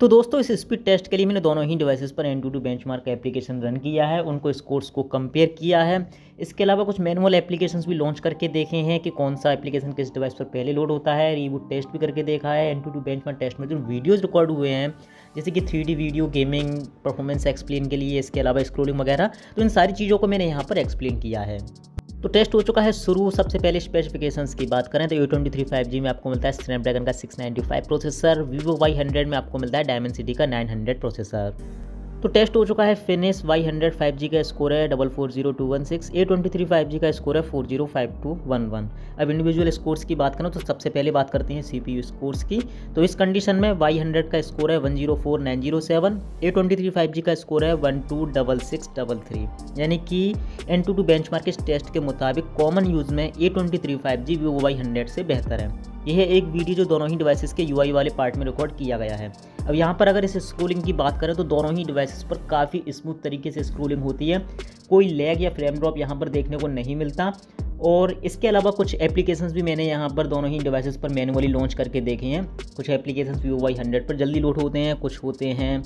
तो दोस्तों, इस स्पीड टेस्ट के लिए मैंने दोनों ही डिवाइसेस पर AnTuTu benchmark application run किया है। उनको स्कोर्स को कंपेयर किया है। इसके अलावा कुछ मैनुअल एप्लीकेशन भी लॉन्च करके देखे हैं कि कौन सा एप्लीकेशन किस डिवाइस पर पहले लोड होता है। रीबूट टेस्ट भी करके देखा है। AnTuTu bench test में जो वीडियोज़ रिकॉर्ड हुए हैं, जैसे कि three video gaming performance explain के लिए, इसके अलावा स्क्रोलिंग वगैरह तो इन सारी चीज़ों को मैंने यहाँ पर एक्सप्लेन किया है। तो टेस्ट हो चुका है शुरू। सबसे पहले स्पेसिफिकेशंस की बात करें तो U twenty three five G में आपको मिलता है स्नैपड्रैगन का six ninety five processor Vivo Y hundred में आपको मिलता है डायमंड सिटी का नाइन हंड्रेड प्रोसेसर तो टेस्ट हो चुका है finish Y hundred five G का स्कोर है, double four zero two one six, A twenty three five G का स्कोर है, four zero five two one one. अब इंडिविजुअल स्कोर्स की बात करें तो सबसे पहले बात करते हैं सी पी यू स्कोर्स की। तो इस कंडीशन में वाई हंड्रेड का स्कोर है one zero four nine zero seven, A twenty three five G का स्कोर है one two double six double three. यानी कि AnTuTu benchmark इस टेस्ट के मुताबिक कॉमन यूज़ में A twenty three five G Vivo Y hundred से बेहतर है। यह एक वीडियो जो दोनों ही डिवाइसेस के यूआई वाले पार्ट में रिकॉर्ड किया गया है। अब यहाँ पर अगर इस स्क्रोलिंग की बात करें तो दोनों ही डिवाइसेस पर काफ़ी स्मूथ तरीके से स्क्रोलिंग होती है। कोई लैग या फ्रेम ड्रॉप यहाँ पर देखने को नहीं मिलता। और इसके अलावा कुछ एप्लीकेशंस भी मैंने यहाँ पर दोनों ही डिवाइसेस पर मैनुअली लॉन्च करके देखे हैं। कुछ एप्लीकेशंस वीवो वाई हंड्रेड पर जल्दी लोड होते हैं, कुछ होते हैं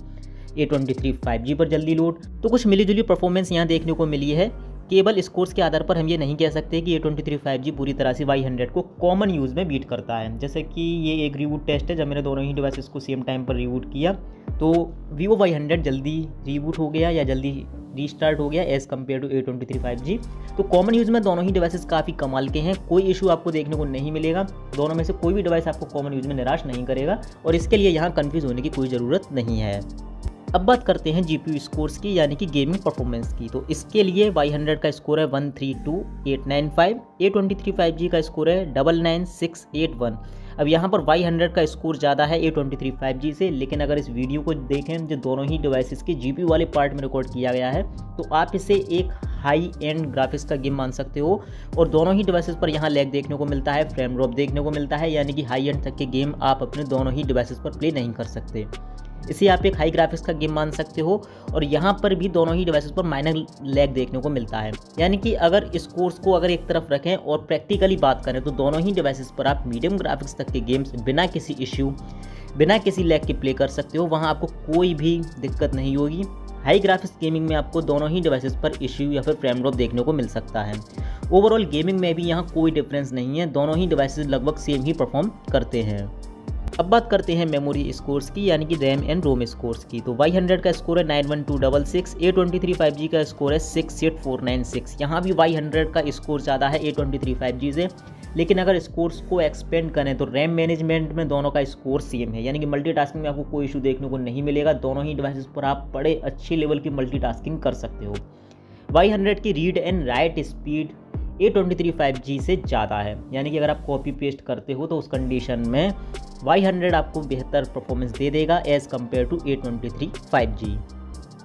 A twenty three five G पर जल्दी लोड तो कुछ मिली जुली परफॉर्मेंस यहाँ देखने को मिली है। केवल स्कोर्स के आधार पर हम ये नहीं कह सकते कि A twenty three five G पूरी तरह से वाई हंड्रेड को कॉमन यूज़ में बीट करता है। जैसे कि ये एक रिवूट टेस्ट है, जब मैंने दोनों ही डिवाइसेस को सेम टाइम पर रिवूट किया तो वीवो वाई हंड्रेड जल्दी रिवूट हो गया या जल्दी रीस्टार्ट हो गया as compare to A twenty three five G तो कॉमन यूज़ में दोनों ही डिवाइसेस काफ़ी कमाल के हैं। कोई इशू आपको देखने को नहीं मिलेगा। दोनों में से कोई भी डिवाइस आपको कॉमन यूज़ में निराश नहीं करेगा और इसके लिए यहाँ कन्फ्यूज़ होने की कोई ज़रूरत नहीं है। अब बात करते हैं जी स्कोर्स की, यानी कि गेमिंग परफॉर्मेंस की। तो इसके लिए वाई हंड्रेड का स्कोर है one three two eight nine five A twenty three five G का स्कोर है double nine six eight one अब यहाँ पर वाई हंड्रेड का स्कोर ज़्यादा है A twenty three five G से, लेकिन अगर इस वीडियो को देखें, जो दोनों ही डिवाइसेस के जीपी वाले पार्ट में रिकॉर्ड किया गया है तो आप इसे एक हाई एंड ग्राफिक्स का गेम मान सकते हो। और दोनों ही डिवाइसेस पर यहाँ लैग देखने को मिलता है फ्रेम ड्रॉप देखने को मिलता है, यानी कि हाई एंड तक के गेम आप अपने दोनों ही डिवाइसेस पर प्ले नहीं कर सकते। इसे आप एक हाई ग्राफिक्स का गेम मान सकते हो और यहाँ पर भी दोनों ही डिवाइसेस पर माइनर लैग देखने को मिलता है। यानी कि अगर इस कोर्स को अगर एक तरफ़ रखें और प्रैक्टिकली बात करें तो दोनों ही डिवाइसेस पर आप मीडियम ग्राफिक्स तक के गेम्स बिना किसी इश्यू बिना किसी लैग के प्ले कर सकते हो। वहाँ आपको कोई भी दिक्कत नहीं होगी। हाई ग्राफिक्स गेमिंग में आपको दोनों ही डिवाइसेस पर इश्यू या फिर फ्रेम ड्रॉप देखने को मिल सकता है। ओवरऑल गेमिंग में भी यहाँ कोई डिफरेंस नहीं है। दोनों ही डिवाइसेस लगभग सेम ही परफॉर्म करते हैं। अब बात करते हैं मेमोरी स्कोर्स की, यानी कि रैम एंड रोम स्कोर्स की। तो वाई हंड्रेड का स्कोर है nine one two double six A twenty three five G का स्कोर है six eight four nine six यहाँ भी वाई हंड्रेड का स्कोर ज़्यादा है A twenty three five G से। लेकिन अगर स्कोर्स को एक्सपेंड करें तो रैम मैनेजमेंट में दोनों का स्कोर सेम है। यानी कि मल्टीटास्किंग में आपको कोई इशू देखने को नहीं मिलेगा। दोनों ही डिवाइसेस पर आप बड़े अच्छे लेवल की मल्टीटास्किंग कर सकते हो। वाई हंड्रेड की read and write speed A twenty three five G से ज़्यादा है। यानी कि अगर आप कॉपी पेस्ट करते हो तो उस कंडीशन में वाई हंड्रेड आपको बेहतर परफॉर्मेंस दे देगा as compare to A twenty three five G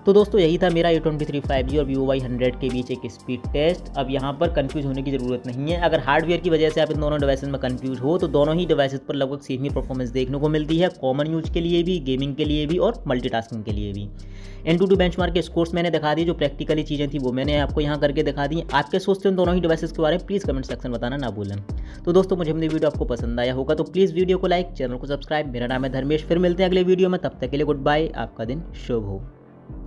तो दोस्तों, यही था मेरा A twenty three five G और वीवो वाई हंड्रेड के बीच एक स्पीड टेस्ट अब यहाँ पर कंफ्यूज होने की ज़रूरत नहीं है। अगर हार्डवेयर की वजह से आप इन दोनों डिवाइसेस में कंफ्यूज हो तो दोनों ही डिवाइसेस पर लगभग सेम ही परफॉर्मेंस देखने को मिलती है। कॉमन यूज़ के लिए भी गेमिंग के लिए भी और मल्टीटास्किंग के लिए भी। एन टू टू बेंच के स्कोर्स मैंने दिखा दी जो प्रैक्टिकली चीज़ें थी, वो मैंने आपको यहाँ करके दिखा दी। आपके सोचते हैं दोनों ही डिवाइसेस के बारे में? प्लीज़ कमेंट सेक्शन बताना ना भूलें। तो दोस्तों, मुझे अपनी वीडियो आपको पसंद आया होगा तो प्लीज़ वीडियो को लाइक चैनल को सब्सक्राइब मेरा नाम है धर्मेश, फिर मिलते हैं अगले वीडियो में। तब तक के लिए गुड बाय आपका दिन शुभ हो।